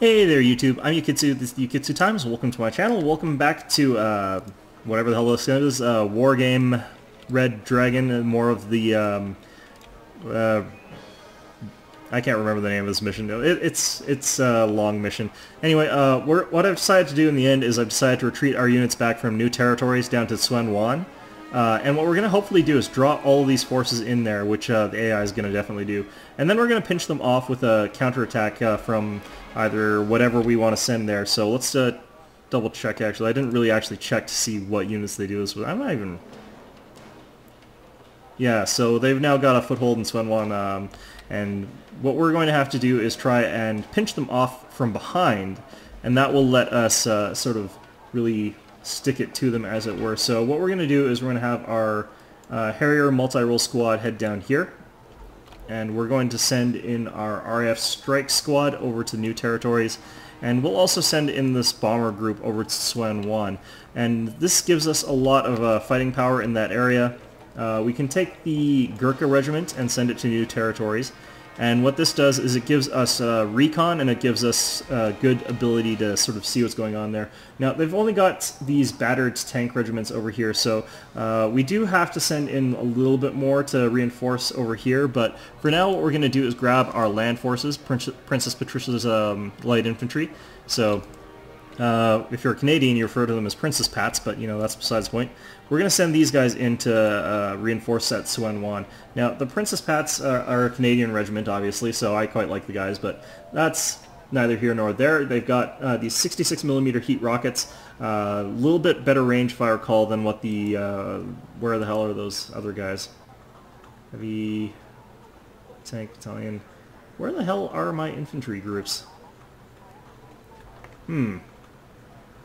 Hey there YouTube, I'm Yukitsu, this is Yukitsu Times, welcome to my channel, welcome back to, uh, whatever the hell this is, uh, Wargame Red Dragon, and more of the, um, uh, I can't remember the name of this mission, it, it's, it's a long mission. Anyway, uh, what I've decided to do in the end is I've decided to retreat our units back from new territories down to Tsuen Wan, uh, and what we're going to hopefully do is draw all these forces in there, which uh, the AI is going to definitely do. And then we're going to pinch them off with a counterattack uh, from either whatever we want to send there. So let's uh, double check actually. I didn't really actually check to see what units they do this with. I'm not even... Yeah, so they've now got a foothold in Tsuen Wan, um, and what we're going to have to do is try and pinch them off from behind, and that will let us uh, sort of really stick it to them as it were. So what we're going to do is we're going to have our uh, Harrier multi-role squad head down here. And we're going to send in our RAF strike squad over to new territories. And we'll also send in this bomber group over to Tsuen Wan. And this gives us a lot of uh, fighting power in that area. Uh, we can take the Gurkha regiment and send it to new territories. And what this does is it gives us uh, recon and it gives us uh, good ability to sort of see what's going on there. Now, they've only got these battered tank regiments over here, so uh, we do have to send in a little bit more to reinforce over here, but for now what we're going to do is grab our land forces, Princess Patricia's um, light infantry. So uh, if you're a Canadian, you refer to them as Princess Pats, but you know that's besides the point. We're going to send these guys in to uh, reinforce that Tsuen Wan. Now, the Princess Pats are, are, a Canadian regiment, obviously, so I quite like the guys, but that's neither here nor there. They've got uh, these 66 millimeter heat rockets, a uh, little bit better range fire call than what the uh, where the hell are those other guys? Heavy tank battalion. Where the hell are my infantry groups? Hmm.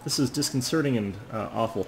This is disconcerting and uh, awful.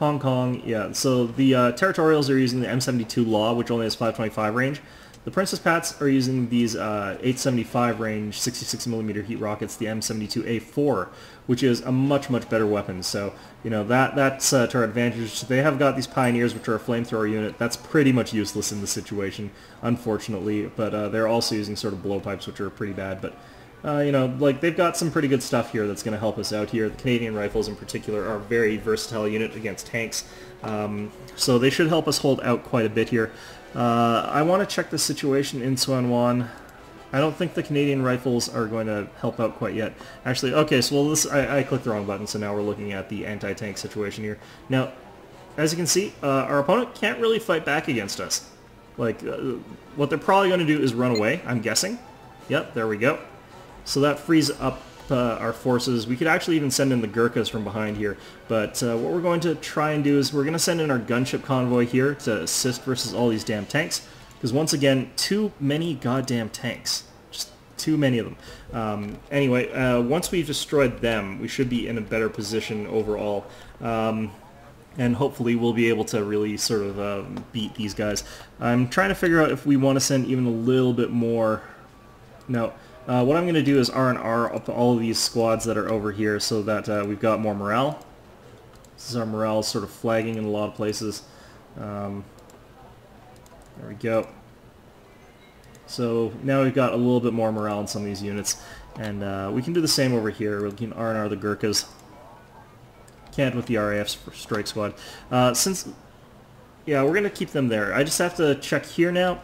Hong Kong, yeah. So the uh, territorials are using the M72 Law, which only has 525 range. The Princess Pats are using these uh, 875 range 66mm heat rockets, the M72A4, which is a much, much better weapon. So, you know, that that's uh, to our advantage. They have got these Pioneers, which are a flamethrower unit. That's pretty much useless in this situation, unfortunately. But uh, they're also using sort of blowpipes, which are pretty bad. But uh, you know, like they've got some pretty good stuff here that's going to help us out here. The Canadian rifles in particular are a very versatile unit against tanks, um, so they should help us hold out quite a bit here. Uh, I want to check the situation in Tsuen Wan. I don't think the Canadian rifles are going to help out quite yet. Actually, okay, so well, this I, I clicked the wrong button, so now we're looking at the anti-tank situation here. Now, as you can see, uh, our opponent can't really fight back against us. Like, uh, what they're probably going to do is run away, I'm guessing. Yep, there we go. So that frees up uh, our forces. We could actually even send in the Gurkhas from behind here. But uh, what we're going to try and do is we're going to send in our gunship convoy here to assist versus all these damn tanks. Because once again, too many goddamn tanks. Just too many of them. Um, anyway, uh, once we've destroyed them, we should be in a better position overall. Um, and hopefully we'll be able to really sort of uh, beat these guys. I'm trying to figure out if we want to send even a little bit more... No, uh, what I'm going to do is R&R up all of these squads that are over here so that uh, we've got more morale. This is our morale sort of flagging in a lot of places. Um, there we go. So now we've got a little bit more morale in some of these units. And uh, we can do the same over here. We can R&R the Gurkhas. Can't with the RAF strike squad. Uh, since, yeah, we're going to keep them there. I just have to check here now.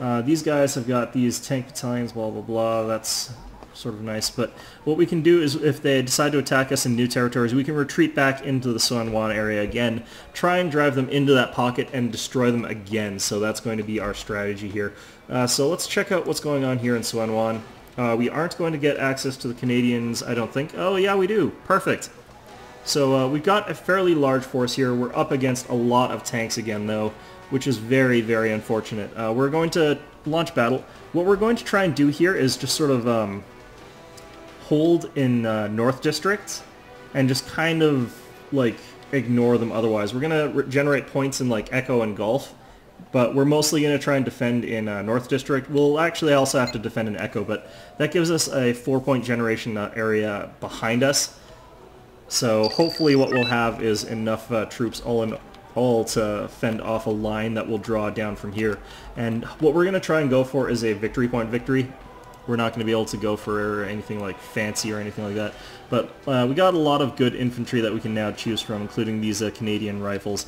Uh, these guys have got these tank battalions, blah, blah, blah. That's sort of nice. But what we can do is if they decide to attack us in new territories, we can retreat back into the Tsuen Wan area again, try and drive them into that pocket and destroy them again. So that's going to be our strategy here. Uh, so let's check out what's going on here in Tsuen Wan. Uh, we aren't going to get access to the Canadians, I don't think. Oh, yeah, we do. Perfect. So uh, we've got a fairly large force here. We're up against a lot of tanks again, though which is very, very unfortunate. Uh, we're going to launch battle. What we're going to try and do here is just sort of um, hold in uh, North District and just kind of like ignore them otherwise. We're going to generate points in like Echo and Gulf, but we're mostly going to try and defend in uh, North District. We'll actually also have to defend in Echo, but that gives us a four-point generation uh, area behind us. So hopefully what we'll have is enough uh, troops all in all to fend off a line that will draw down from here. And what we're going to try and go for is a victory point victory. We're not going to be able to go for anything like fancy or anything like that. But uh, we got a lot of good infantry that we can now choose from, including these uh, Canadian rifles.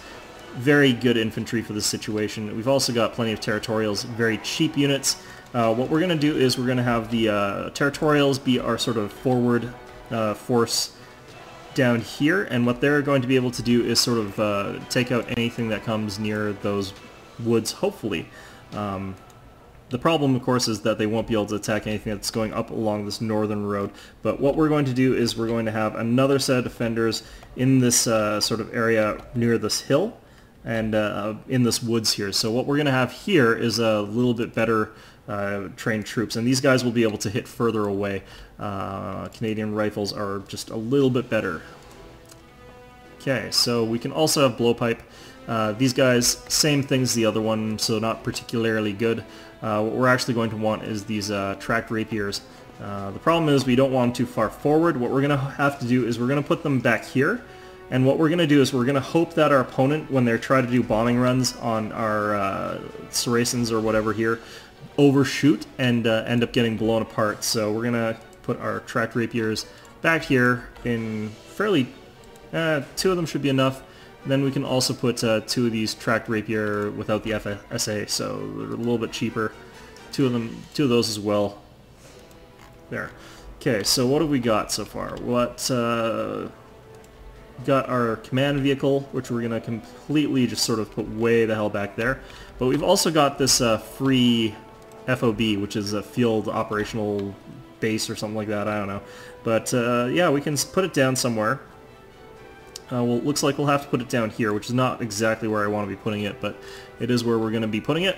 Very good infantry for this situation. We've also got plenty of territorials, very cheap units. Uh, what we're going to do is we're going to have the uh, territorials be our sort of forward uh, force down here, and what they're going to be able to do is sort of uh, take out anything that comes near those woods, hopefully. Um, the problem, of course, is that they won't be able to attack anything that's going up along this northern road. But what we're going to do is we're going to have another set of defenders in this uh, sort of area near this hill and uh, in this woods here. So what we're going to have here is a little bit better uh, trained troops, and these guys will be able to hit further away. Uh, Canadian rifles are just a little bit better. Okay, so we can also have blowpipe. Uh, these guys, same thing as the other one, so not particularly good. Uh, what we're actually going to want is these uh, tracked rapiers. Uh, the problem is we don't want them too far forward. What we're going to have to do is we're going to put them back here, and what we're going to do is we're going to hope that our opponent, when they try to do bombing runs on our uh, Saracens or whatever here, overshoot and uh, end up getting blown apart. So we're going to put our tracked rapiers back here in fairly... Uh, two of them should be enough. Then we can also put uh, two of these tracked rapier without the FSA, so they're a little bit cheaper. Two of them, two of those as well. There. Okay, so what have we got so far? What, uh, got our command vehicle, which we're to completely just sort of put way the hell back there. But we've also got this uh, free FOB, which is a field operational base or something like that, I don't know. But uh, yeah, we can put it down somewhere. Uh, well, it looks like we'll have to put it down here, which is not exactly where I want to be putting it, but it is where we're going to be putting it.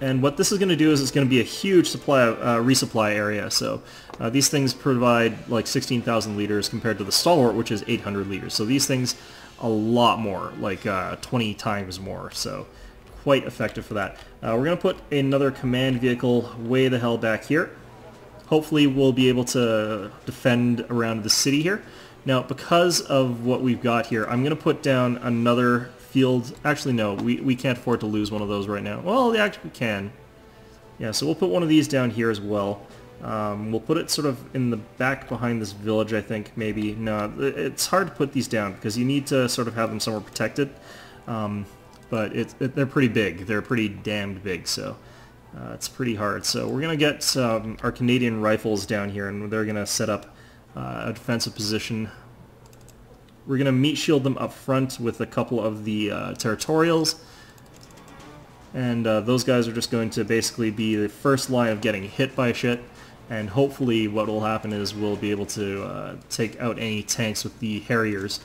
And what this is going to do is it's going to be a huge supply uh, resupply area. So uh, these things provide like 16,000 liters compared to the Stalwart, which is 800 liters. So these things a lot more, like uh, 20 times more. So quite effective for that. Uh, we're going to put another command vehicle way the hell back here. Hopefully we'll be able to defend around the city here. Now, because of what we've got here, I'm going to put down another field. Actually, no, we, we can't afford to lose one of those right now. Well, actually we can. Yeah, so we'll put one of these down here as well. Um, we'll put it sort of in the back behind this village, I think, maybe. No, it's hard to put these down because you need to sort of have them somewhere protected. Um, but it, it, they're pretty big. They're pretty damned big, so uh, it's pretty hard. So we're going to get um, our Canadian rifles down here, and they're going to set up uh, a defensive position. We're going to meat shield them up front with a couple of the uh, territorials. And uh, those guys are just going to basically be the first line of getting hit by shit. And hopefully what will happen is we'll be able to uh, take out any tanks with the Harriers.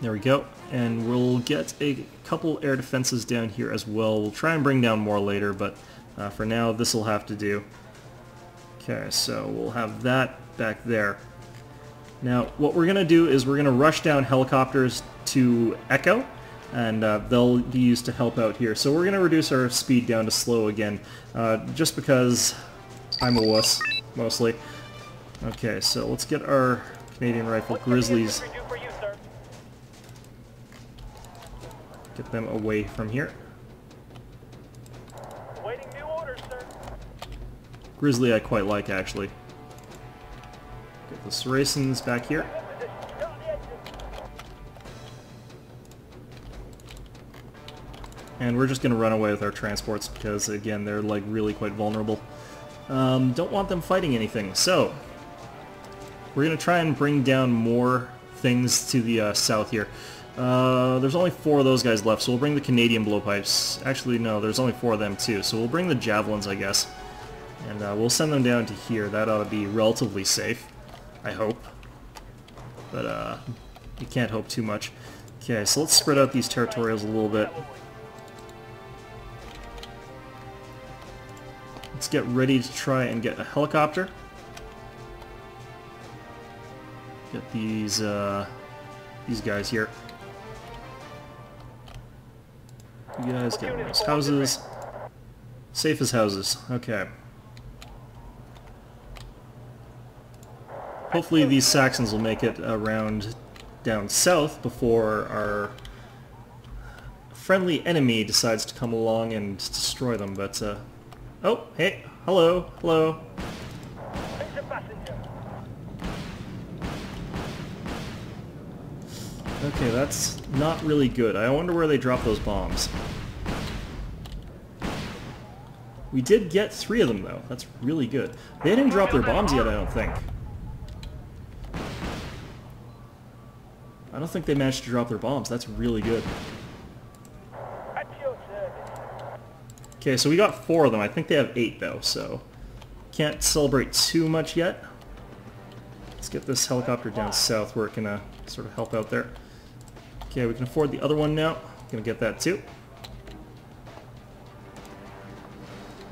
There we go. And we'll get a couple air defenses down here as well. We'll try and bring down more later, but uh, for now this will have to do. Okay, so we'll have that back there. Now, what we're going to do is we're going to rush down helicopters to Echo, and uh, they'll be used to help out here. So we're going to reduce our speed down to slow again, uh, just because I'm a wuss, mostly. Okay, so let's get our Canadian Rifle Grizzlies. Get them away from here. Grizzly I quite like, actually. Get the Saracens back here. And we're just going to run away with our transports because, again, they're like really quite vulnerable. Um, don't want them fighting anything. So, we're going to try and bring down more things to the uh, south here. Uh, there's only four of those guys left, so we'll bring the Canadian blowpipes. Actually, no, there's only four of them too, so we'll bring the javelins, I guess. And uh, we'll send them down to here. That ought to be relatively safe. I hope. But uh, you can't hope too much. Okay, so let's spread out these territorials a little bit. Let's get ready to try and get a helicopter. Get these uh, these guys here. You guys get those houses. Safe as houses. Okay. Hopefully these Saxons will make it around down south before our friendly enemy decides to come along and destroy them, but, uh, oh, hey, Hello, hello. Okay, that's not really good. I wonder where they dropped those bombs. We did get three of them, though. That's really good. They didn't drop their bombs yet, I don't think. I don't think they managed to drop their bombs. That's really good. Okay, so we got four of them. I think they have eight, though, so... Can't celebrate too much yet. Let's get this helicopter down south where it can uh, sort of help out there. Okay, we can afford the other one now. Gonna get that too.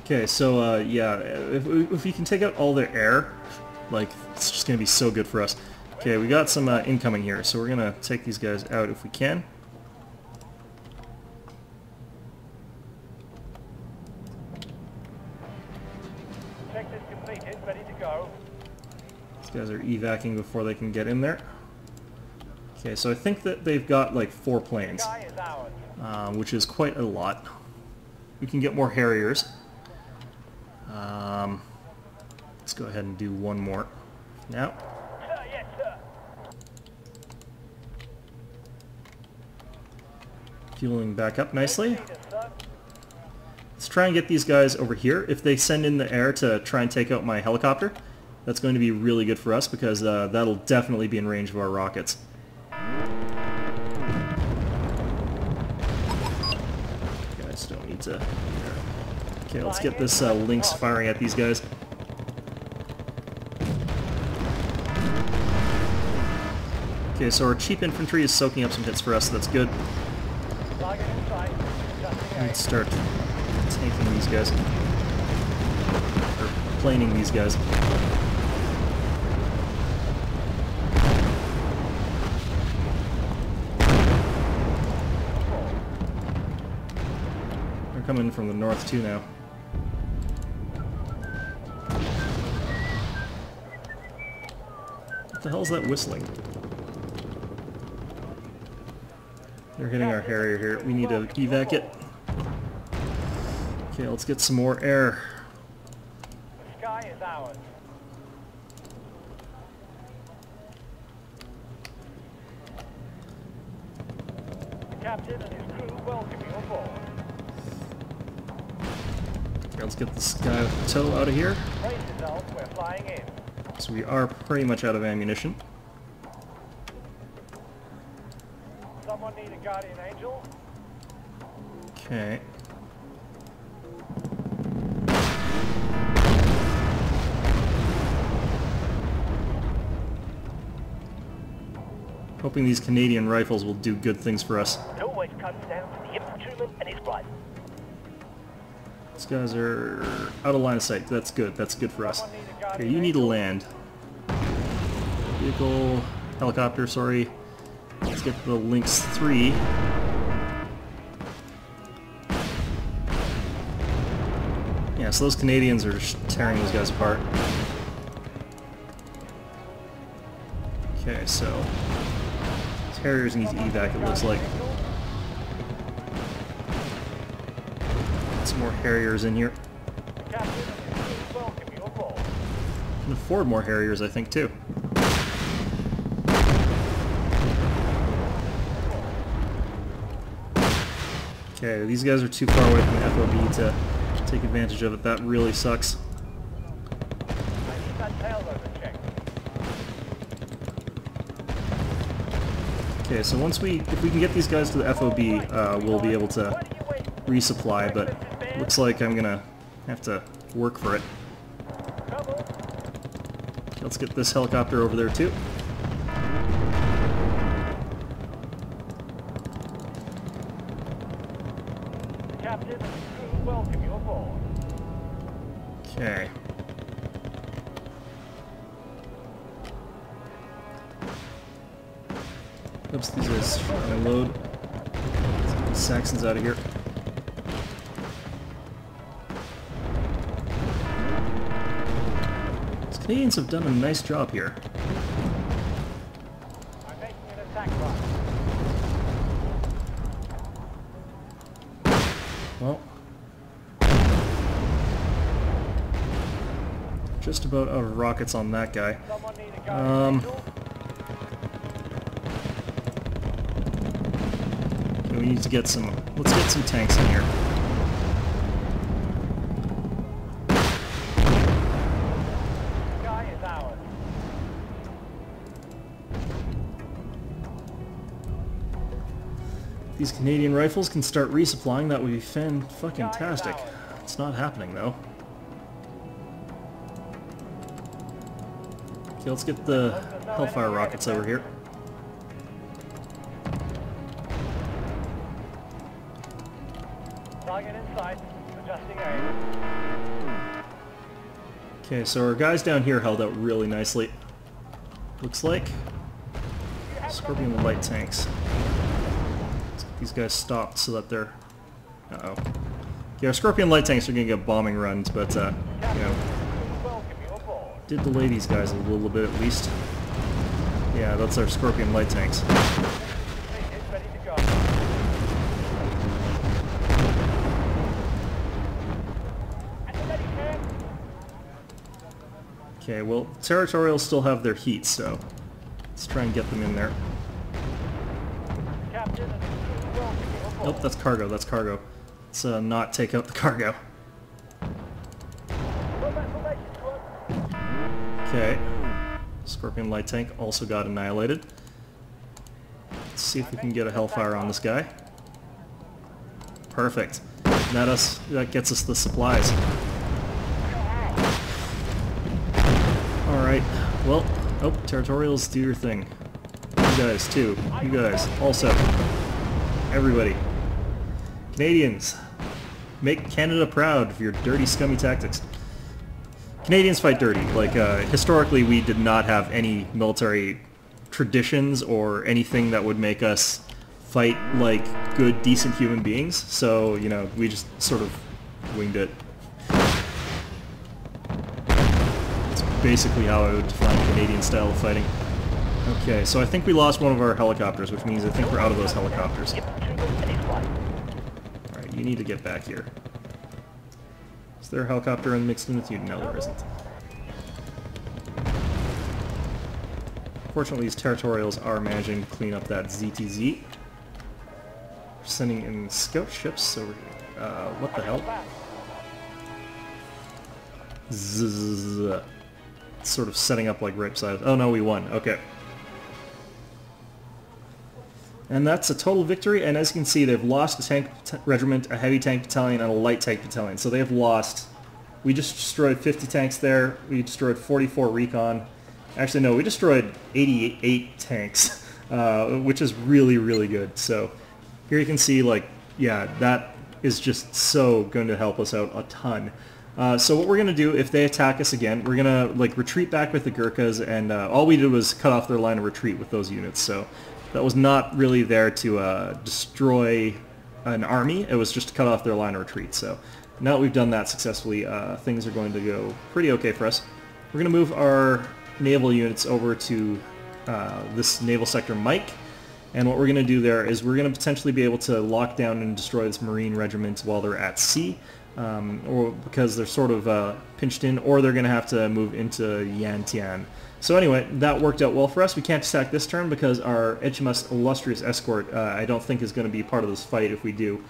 Okay, so uh, yeah, if, if we can take out all their air, like, it's just gonna be so good for us. Okay, we got some uh, incoming here, so we're gonna take these guys out if we can. Check is completed. Ready to go. These guys are evacing before they can get in there. Okay, so I think that they've got like four planes, Sky is ours. um, which is quite a lot. We can get more Harriers. Um, let's go ahead and do one more now. Fueling back up nicely. Let's try and get these guys over here. If they send in the air to try and take out my helicopter, that's going to be really good for us because uh, that'll definitely be in range of our rockets. Guys don't need to... Okay, let's get this uh, Lynx firing at these guys. Okay, so our cheap infantry is soaking up some hits for us, so that's good. Let's start tanking these guys. Or planing these guys. They're coming from the north too now. What the hell is that whistling? They're hitting our Harrier here. We need to evac it. Okay, let's get some more air. The sky is ours. The captain and his crew welcome you aboard. Let's get this guy tow out of here. So we are pretty much out of ammunition. Someone need a guardian angel? Okay. Hoping these Canadian rifles will do good things for us. It always comes down to the infantryman and his rifle. These guys are out of line of sight. That's good. That's good for us. Okay, you need to land. Vehicle, helicopter, sorry. Let's get the Lynx 3. Yeah, so those Canadians are tearing those guys apart. Okay, so... These Harriers need to evac, it looks like. Some more Harriers in here. Can afford more Harriers, I think, too. Okay, these guys are too far away from the FOB to take advantage of it. That really sucks. Okay, so once we, if we can get these guys to the FOB, uh, we'll be able to resupply, but looks like I'm gonna have to work for it. let's get this helicopter over there too. Saxons out of here. These Canadians have done a nice job here. Well, just about out of rockets on that guy. Um, we need to get some, let's get some tanks in here. Sky is ours. These Canadian rifles can start resupplying, that would be fan fucking tastic. It's not happening though. Okay, let's get the Hellfire rockets over here. Target in sight. Adjusting aim. Okay, so our guys down here held out really nicely. Looks like. Scorpion light tanks. These guys stopped so that they're... Uh-oh. Yeah, our Scorpion light tanks are gonna get bombing runs, but, uh, you know, did delay these guys a little bit at least. Yeah, that's our Scorpion light tanks. Fleet is ready to go. At the ready, Cam. Okay, well, Territorials still have their heat, so let's try and get them in there. Nope, that's cargo, that's cargo. Let's uh, not take out the cargo. Okay. Scorpion light tank also got annihilated. Let's see if we can get a Hellfire on this guy. Perfect. That us that gets us the supplies. Alright. Well, oh, territorials do your thing. You guys too. You guys also. Everybody. Canadians. Make Canada proud for your dirty scummy tactics. Canadians fight dirty. Like, uh, historically, we did not have any military traditions or anything that would make us fight like good, decent human beings. So, you know, we just sort of winged it. It's basically how I would define Canadian style of fighting. Okay, so I think we lost one of our helicopters, which means I think we're out of those helicopters. Alright, you need to get back here. Is there a helicopter in mixed in with you? No, there isn't. Fortunately, these territorials are managing to clean up that ZTZ. We're sending in scout ships, so we're, uh, what the hell? Zzz. Sort of setting up like right beside. Oh no, we won. Okay. And that's a total victory, and as you can see, they've lost a tank regiment, a heavy tank battalion, and a light tank battalion. So they've lost. We just destroyed 50 tanks there. We destroyed 44 recon. Actually, no, we destroyed 88 tanks, uh, which is really, really good. So here you can see, like, yeah, that is just so going to help us out a ton. Uh, so what we're going to do, if they attack us again, we're going to like retreat back with the Gurkhas, and uh, all we did was cut off their line of retreat with those units. So that was not really there to uh, destroy an army. It was just to cut off their line of retreat. So now that we've done that successfully, uh, things are going to go pretty okay for us. We're going to move our naval units over to uh, this naval sector Mike. And what we're going to do there is we're going to potentially be able to lock down and destroy this Marine regiment while they're at sea, um, or because they're sort of uh, pinched in, or they're going to have to move into Yantian. So anyway, that worked out well for us. We can't attack this turn because our HMS Illustrious Escort uh, I don't think is going to be part of this fight if we do.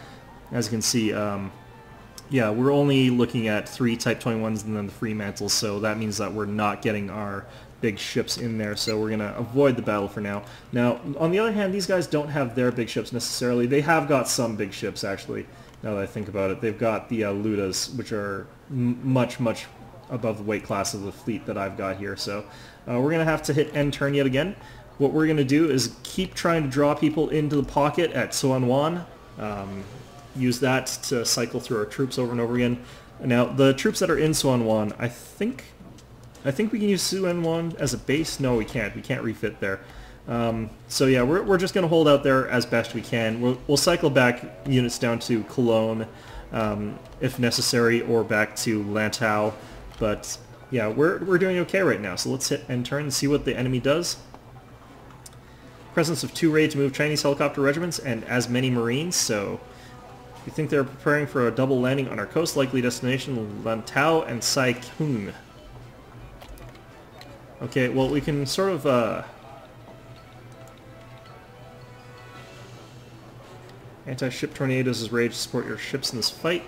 As you can see, um, yeah, we're only looking at three Type 21s and then the Fremantles, so that means that we're not getting our big ships in there, so we're going to avoid the battle for now. Now, on the other hand, these guys don't have their big ships necessarily. They have got some big ships, actually, now that I think about it. They've got the uh, Ludas, which are much, much above the weight class of the fleet that I've got here, so uh, we're going to have to hit end turn yet again. What we're going to do is keep trying to draw people into the pocket at Tsuen Wan. Um, use that to cycle through our troops over and over again. Now, the troops that are in Tsuen Wan, I think I think we can use Tsuen Wan as a base. No, we can't. We can't refit there. Um, so yeah, we're, we're just going to hold out there as best we can. We'll, we'll cycle back units down to Kowloon um, if necessary, or back to Lantau. But yeah, we're, we're doing okay right now. So let's hit end turn and see what the enemy does. Presence of two ready to move Chinese helicopter regiments and as many Marines, so we think they're preparing for a double landing on our coast, likely destination Lantau and Sai Kung. Okay, well we can sort of uh, anti-ship tornadoes is ready to support your ships in this fight.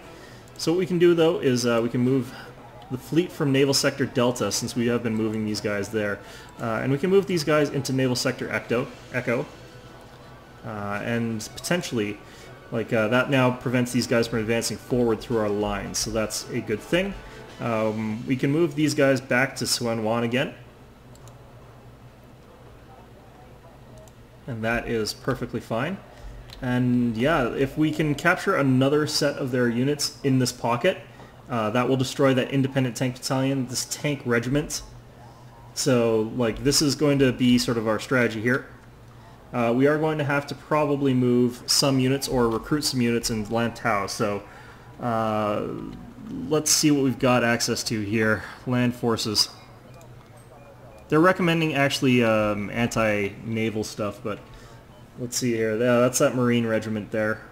So what we can do though is uh, we can move the fleet from Naval Sector Delta since we have been moving these guys there, uh, and we can move these guys into Naval Sector Echo, Echo, uh, and potentially like uh, that now prevents these guys from advancing forward through our lines, so that's a good thing. Um, we can move these guys back to Tsuen Wan again. And that is perfectly fine. And yeah, if we can capture another set of their units in this pocket, uh, that will destroy that independent tank battalion, this tank regiment. So like this is going to be sort of our strategy here. Uh, we are going to have to probably move some units or recruit some units in Lantau. So uh, let's see what we've got access to here. Land forces. They're recommending actually um, anti-naval stuff, but let's see here. Yeah, that's that Marine regiment there.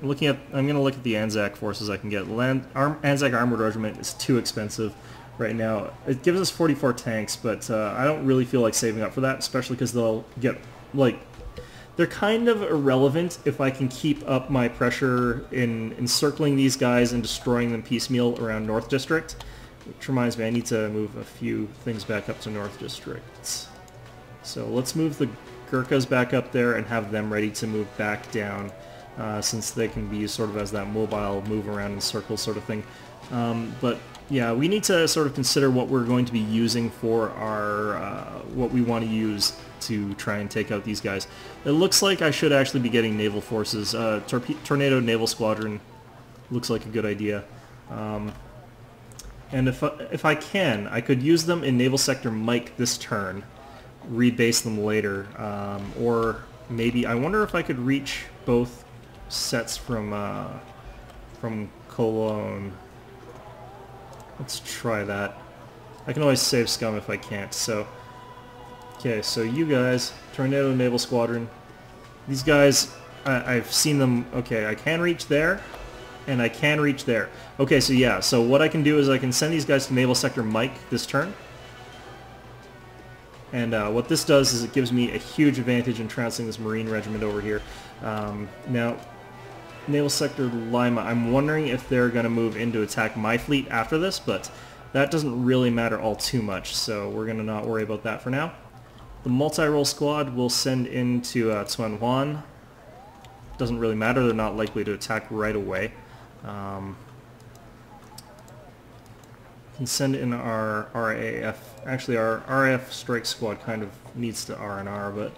I'm looking at. I'm going to look at the Anzac forces I can get. Land Arm, Anzac Armored Regiment is too expensive right now. It gives us 44 tanks, but uh, I don't really feel like saving up for that, especially because they'll get like they're kind of irrelevant if I can keep up my pressure in encircling these guys and destroying them piecemeal around North District. Which reminds me, I need to move a few things back up to North District. So let's move the Gurkhas back up there and have them ready to move back down, uh, since they can be used sort of as that mobile move around in circles sort of thing. Um, but yeah, we need to sort of consider what we're going to be using for our, uh, what we want to use to try and take out these guys. It looks like I should actually be getting naval forces. Uh, Tornado Naval Squadron looks like a good idea. Um, and if, if I can, I could use them in Naval Sector Mike this turn, rebase them later, um, or maybe, I wonder if I could reach both sets from, uh, from Kowloon. Let's try that. I can always save scum if I can't, so... Okay, so you guys, Tornado Naval Squadron. These guys, I, I've seen them... Okay, I can reach there, and I can reach there. Okay, so yeah, so what I can do is I can send these guys to Naval Sector Mike this turn. And uh, what this does is it gives me a huge advantage in trouncing this Marine Regiment over here. Um, now, Naval Sector Lima. I'm wondering if they're going to move in to attack my fleet after this, but that doesn't really matter all too much, so we're going to not worry about that for now. The multi-role squad will send into uh, Tuan Huan. Doesn't really matter, they're not likely to attack right away. Um, can send in our RAF. Actually, our RAF strike squad kind of needs to R&R, but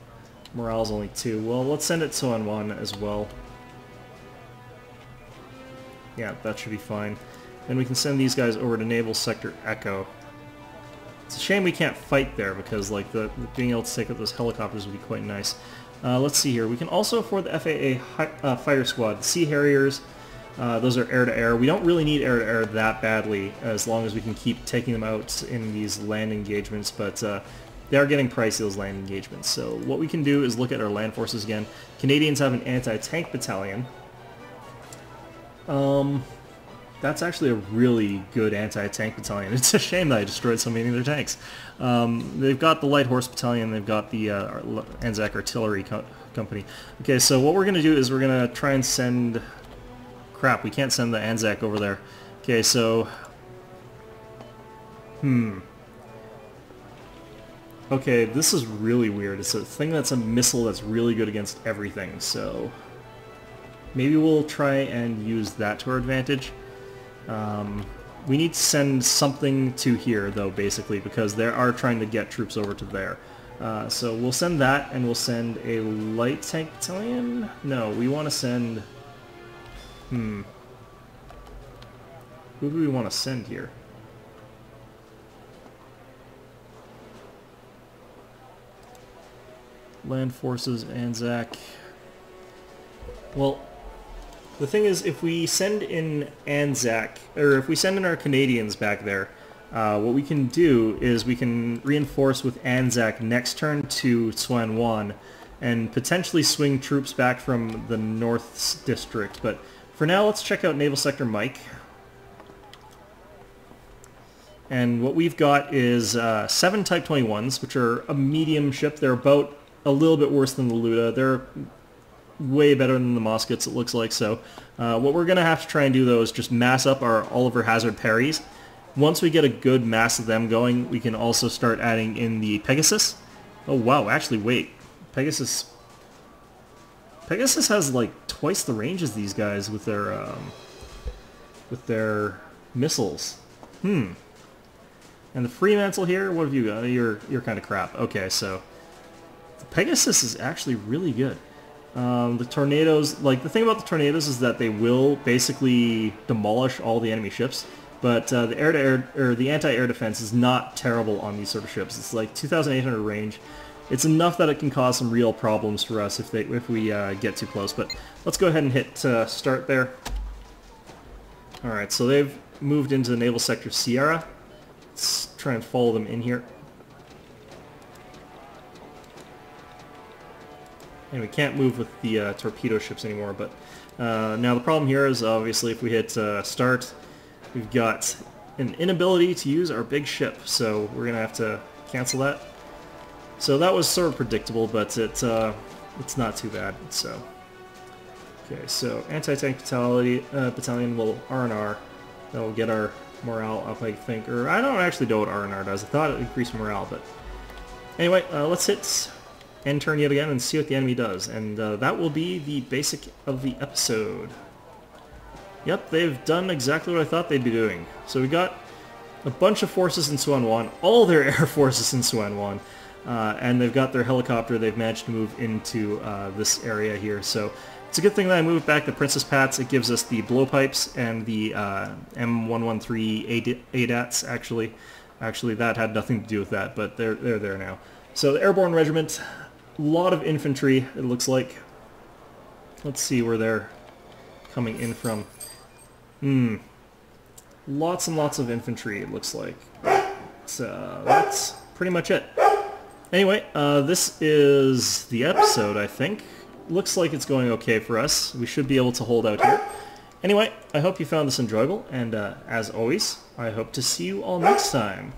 morale's only two. Well, let's send it to Tuan one as well. Yeah, that should be fine. And we can send these guys over to Naval Sector Echo. It's a shame we can't fight there because like the, being able to take out those helicopters would be quite nice. Uh, let's see here. We can also afford the FAA hi uh, fighter squad. Sea Harriers, uh, those are air-to-air. -air. We don't really need air-to-air -air that badly as long as we can keep taking them out in these land engagements, but uh, they are getting pricey, those land engagements. So what we can do is look at our land forces again. Canadians have an anti-tank battalion, um, that's actually a really good anti-tank battalion. It's a shame that I destroyed so many of their tanks. Um, they've got the light horse battalion, they've got the uh, Anzac artillery co company. Okay, so what we're going to do is we're going to try and send... Crap, we can't send the Anzac over there. Okay, so... Hmm. Okay, this is really weird. It's a thing that's a missile that's really good against everything, so... Maybe we'll try and use that to our advantage. Um, we need to send something to here, though, basically, because they are trying to get troops over to there. Uh, so we'll send that, and we'll send a light tank battalion? No, we want to send... Hmm. Who do we want to send here? Land Forces, Anzac... Well, the thing is, if we send in Anzac, or if we send in our Canadians back there, uh, what we can do is we can reinforce with Anzac next turn to Tsuen Wan and potentially swing troops back from the North District. But for now, let's check out Naval Sector Mike. And what we've got is uh, seven Type 21s, which are a medium ship. They're about a little bit worse than the Luda. They're way better than the Moskets, it looks like. So uh, what we're going to have to try and do, though, is just mass up our Oliver Hazard Perrys. Once we get a good mass of them going, we can also start adding in the Pegasus. Oh, wow. Actually, wait. Pegasus... Pegasus has, like, twice the range as these guys with their, um, with their missiles. Hmm. And the Fremantle here, what have you got? You're, you're kind of crap. Okay, so... The Pegasus is actually really good. Um, the tornadoes, like the thing about the tornadoes is that they will basically demolish all the enemy ships, but uh, the air-to-air or the anti-air defense is not terrible on these sort of ships. It's like 2,800 range. It's enough that it can cause some real problems for us if they if we uh, get too close. But let's go ahead and hit uh, start there. All right, so they've moved into the naval sector Sierra. Let's try and follow them in here. And we can't move with the uh, torpedo ships anymore, but uh, now the problem here is obviously if we hit uh, start, we've got an inability to use our big ship, so we're going to have to cancel that. So that was sort of predictable, but it uh, it's not too bad, so... Okay, so anti-tank battalion, uh, battalion will R&R. That will get our morale up, I think. Or I don't actually know what R&R does. I thought it increased morale, but... Anyway, uh, let's hit end turn yet again and see what the enemy does. And uh, that will be the basic of the episode. Yep, they've done exactly what I thought they'd be doing. So we got a bunch of forces in Tsuen Wan, all their air forces in Tsuen Wan, uh, and they've got their helicopter. They've managed to move into uh, this area here. So it's a good thing that I moved back the Princess Pats. It gives us the blowpipes and the uh, M113 ADATs, actually. Actually, that had nothing to do with that, but they're, they're there now. So the Airborne Regiment, a lot of infantry, it looks like. Let's see where they're coming in from. Hmm. Lots and lots of infantry, it looks like. So that's pretty much it. Anyway, uh, this is the episode, I think. Looks like it's going okay for us. We should be able to hold out here. Anyway, I hope you found this enjoyable, and uh, as always, I hope to see you all next time.